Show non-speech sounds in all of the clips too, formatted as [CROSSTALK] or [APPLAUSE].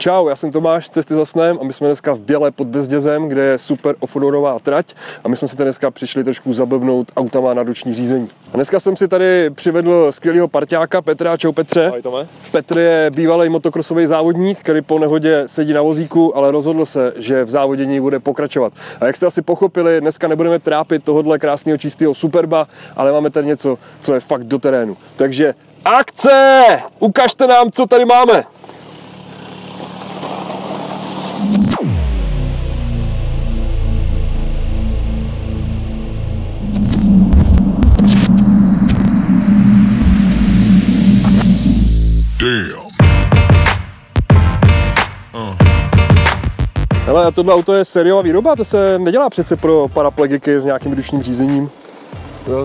Čau, já jsem Tomáš, Cesty za snem a my jsme dneska v Běle pod Bezdězem, kde je super offroadová trať a my jsme si tady dneska přišli trošku zablbnout autama na ruční řízení. A dneska jsem si tady přivedl skvělého parťáka Petra, čau Petře. Ahoj Tome. Petr je bývalý motokrosový závodník, který po nehodě sedí na vozíku, ale rozhodl se, že v závodění bude pokračovat. A jak jste asi pochopili, dneska nebudeme trápit tohohle krásného čistého superba, ale máme tady něco, co je fakt do terénu. Takže akce! Ukažte nám, co tady máme. Damn. Hele, a tohle auto je sériová výroba, to se nedělá přece pro paraplegiky s nějakým ručním řízením.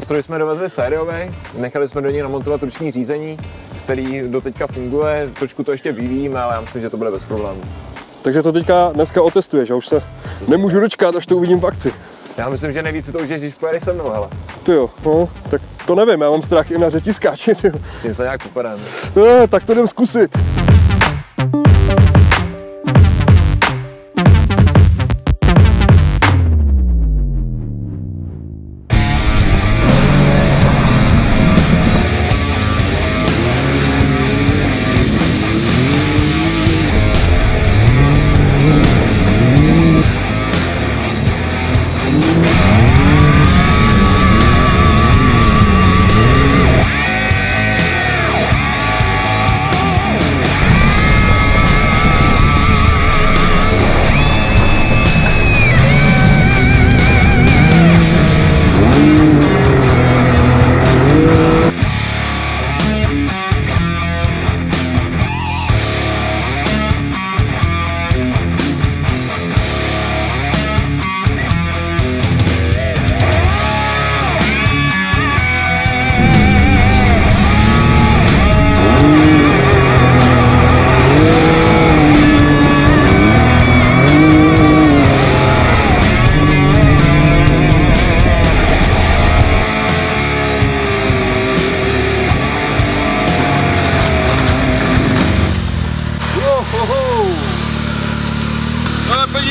Stroj jsme dovezli sériový, nechali jsme do něj namontovat ruční řízení, který do teďka funguje, trošku to ještě vyvíjíme, ale já myslím, že to bude bez problémů. Takže to teďka dneska otestuješ, já už se nemůžu dočkat, až to uvidím v akci. Já myslím, že nejvíc to už je, když pojedeš se mnou, hele. Ty jo, no, tak to nevím, já mám strach i na řetiskáči, ty. Tím se nějak upadám. No, tak to jdem zkusit.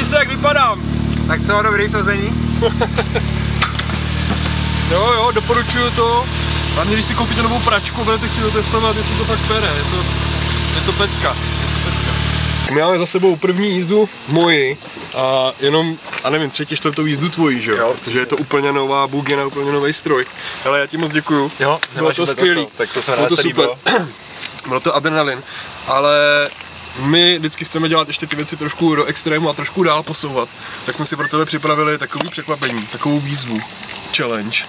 Podívej se, jak vypadám. Tak co, dobrý sození? [LAUGHS] Jo, jo, doporučuju to. Hlavně, když si koupíte novou pračku, budete chtít testovat, jestli to fakt pere. Je to, je to pecka. Je to pecka. My máme za sebou první jízdu moji a jenom, a nevím, třetí, čtvrtou jízdu tvojí, že jo? Jo, Protože je to úplně nová bugina, úplně nový stroj. Ale já ti moc děkuju. Jo, bylo to skvělý. co. Tak to se mi bylo to super. líbilo. bylo to adrenalin, ale my vždycky chceme dělat ještě ty věci trošku do extrému a trošku dál posouvat. Tak jsme si pro tebe připravili takový překvapení, takovou výzvu, challenge.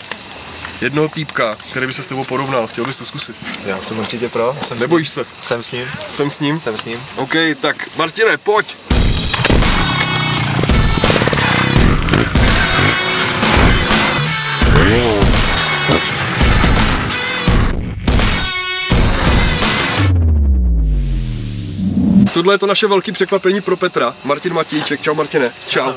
Jednoho týpka, který by se s tebou porovnal. Chtěl bys to zkusit? Já jsem určitě pro. Jsem Nebojíš se? Jsem s ním, Jsem s ním? jsem s ním. OK, tak Martine, pojď! Tohle je to naše velké překvapení pro Petra. Martin Matějček, čau Martine. Čau.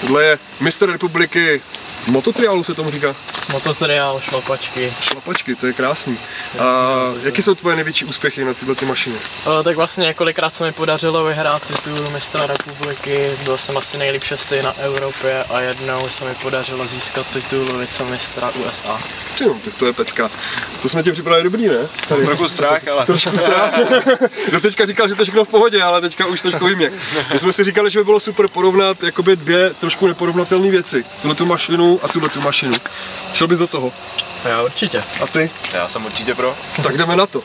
Tohle je mistr republiky mototriálu se tomu říká. Mototriál, šlapačky. Šlapačky, to je krásný. A jaký jsou tvoje největší úspěchy na tyhle ty mašiny? O, tak vlastně několikrát se mi podařilo vyhrát titul mistra republiky, byl jsem asi nejlepší na Evropě a jednou se mi podařilo získat titul vicemistra USA. Ty no, tak to je pecka. To jsme ti připravili dobrý, ne? Tady. Trochu strach, ale... Trošku strach. Do teďka říkal, že to je všechno v pohodě, ale teďka už trošku vím jak. My jsme si říkali, že by bylo super porovnat jakoby dvě trošku neporovnatelné věci. Tuhle tu mašinu a tuhle tu mašinu. Šel bys do toho. Já určitě. A ty? Já jsem určitě pro. Tak jdeme na to.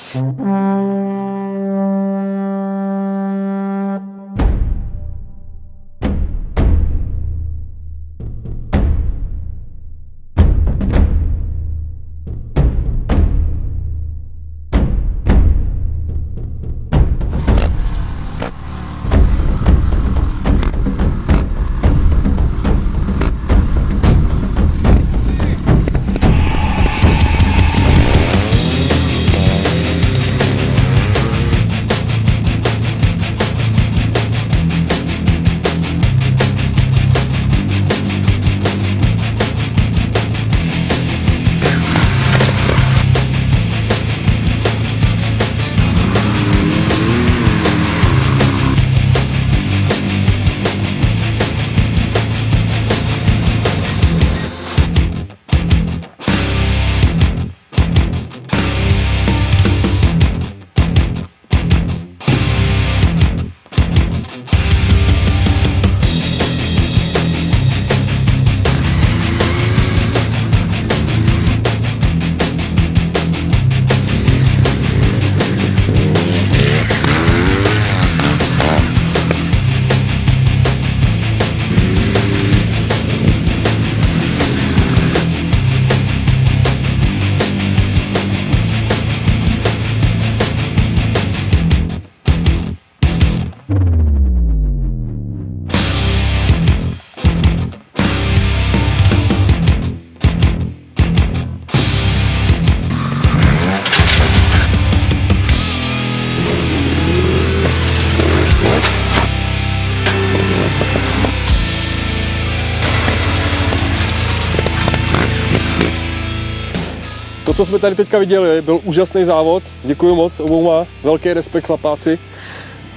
Co jsme tady teďka viděli, byl úžasný závod. Děkuji moc obouma, velký respekt chlapáci.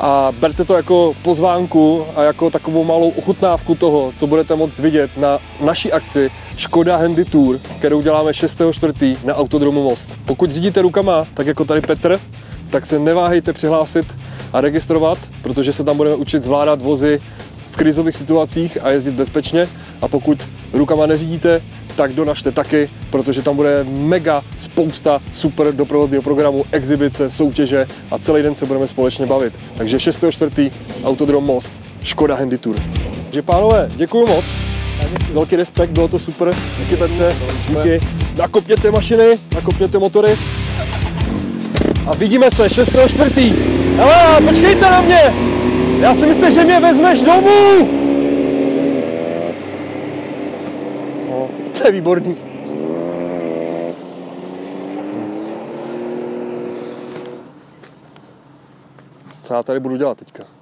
A berte to jako pozvánku a jako takovou malou ochutnávku toho, co budete moct vidět na naší akci Škoda Handy Tour, kterou děláme 6.4. na Autodromu Most. Pokud řídíte rukama, tak jako tady Petr, tak se neváhejte přihlásit a registrovat, protože se tam budeme učit zvládat vozy v krizových situacích a jezdit bezpečně. A pokud rukama neřídíte, tak donažte taky, protože tam bude mega spousta super doprovodného programu, exibice, soutěže a celý den se budeme společně bavit. Takže 6.4. Autodrom Most, Škoda Handy Tour. Takže pánové, děkuji moc. Velký respekt, bylo to super. Díky Petře, díky. Nakopněte mašiny, nakopněte motory. A vidíme se 6.4. Hele, počkejte na mě! Já si myslím, že mě vezmeš domů! To je výborný. Co já tady budu dělat teďka?